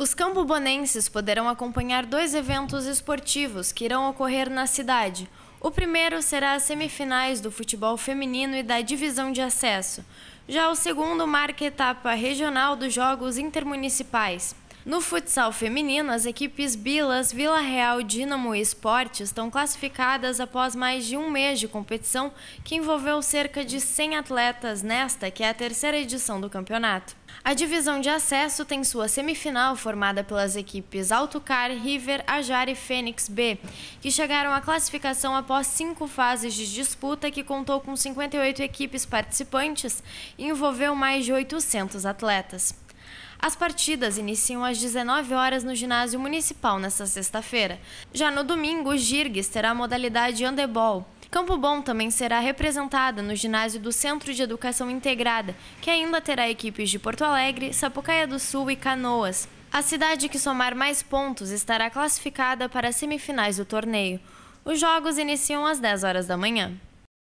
Os campobonenses poderão acompanhar dois eventos esportivos que irão ocorrer na cidade. O primeiro será as semifinais do futebol feminino e da divisão de acesso. Já o segundo marca a etapa regional dos Jogos Intermunicipais. No futsal feminino, as equipes Bilas, Vila Real, Dínamo e Esporte estão classificadas após mais de um mês de competição que envolveu cerca de 100 atletas nesta, que é a terceira edição do campeonato. A divisão de acesso tem sua semifinal formada pelas equipes Autocar, River, Ajar e Fênix B, que chegaram à classificação após cinco fases de disputa que contou com 58 equipes participantes e envolveu mais de 800 atletas. As partidas iniciam às 19 horas no ginásio municipal nesta sexta-feira. Já no domingo, o Girgues terá a modalidade handebol. Campo Bom também será representada no ginásio do Centro de Educação Integrada, que ainda terá equipes de Porto Alegre, Sapucaia do Sul e Canoas. A cidade que somar mais pontos estará classificada para as semifinais do torneio. Os jogos iniciam às 10 horas da manhã.